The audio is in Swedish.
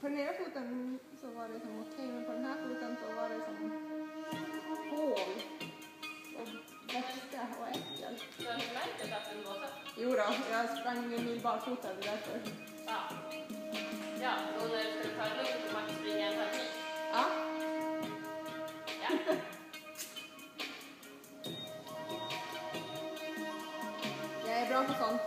på den ena foten så var det som okej, men på den här foten så var det som hål och vätska och äckel. Så har ni märkt att den var så? Jo då, jag sprang en mil barfota det är därför. Ja. Ja, då när du skulle ta det lugnt och kan springa en halv mil. Ja, Ja. jag är bra på sånt.